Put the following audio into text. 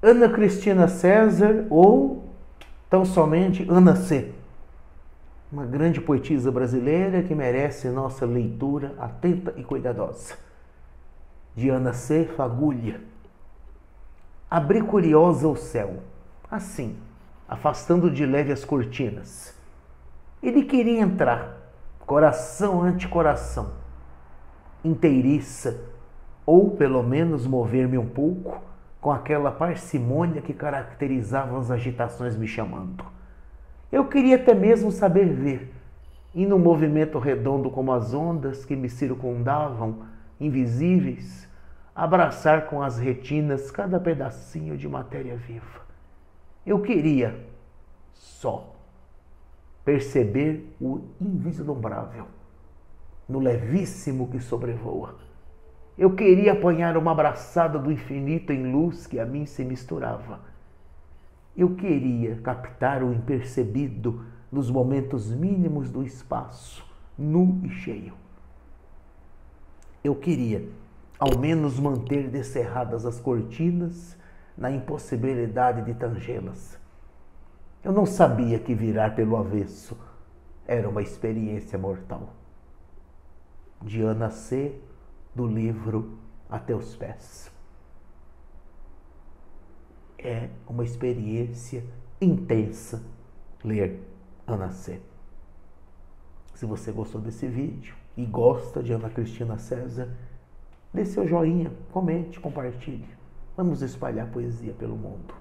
Ana Cristina César ou tão somente Ana C. Uma grande poetisa brasileira que merece nossa leitura atenta e cuidadosa. De Ana C. Fagulha. Abri curiosa o céu, assim, afastando de leve as cortinas. Ele queria entrar, coração ante coração, inteiriça, ou pelo menos mover-me um pouco com aquela parcimônia que caracterizava as agitações me chamando. Eu queria até mesmo saber ver, e no movimento redondo como as ondas que me circundavam, invisíveis, abraçar com as retinas cada pedacinho de matéria viva. Eu queria só perceber o invislumbrável no levíssimo que sobrevoa. Eu queria apanhar uma abraçada do infinito em luz que a mim se misturava. Eu queria captar o impercebido nos momentos mínimos do espaço, nu e cheio. Eu queria, ao menos, manter descerradas as cortinas na impossibilidade de tangê-las. Eu não sabia que virar pelo avesso era uma experiência mortal. Diana C., do livro A Teus Pés. É uma experiência intensa ler Ana C. Se você gostou desse vídeo e gosta de Ana Cristina César, dê seu joinha, comente, compartilhe. Vamos espalhar poesia pelo mundo.